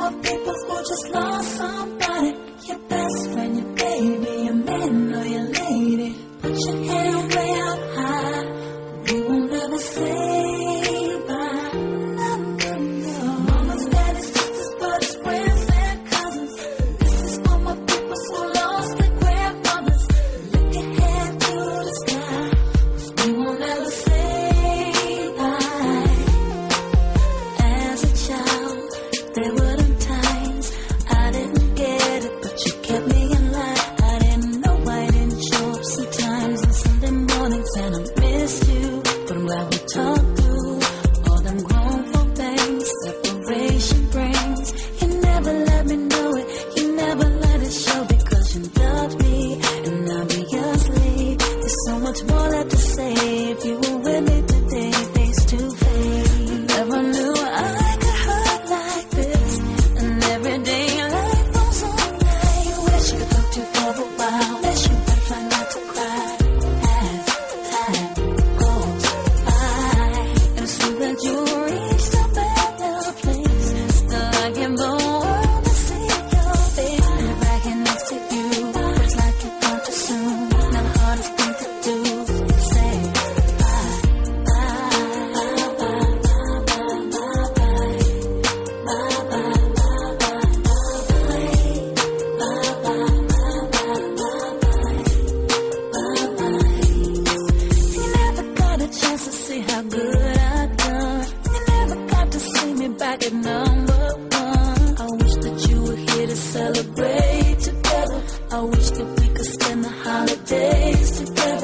my people's were just lost some much more left to say if you pocket number one. I wish that you were here to celebrate together. I wish that we could spend the holidays together.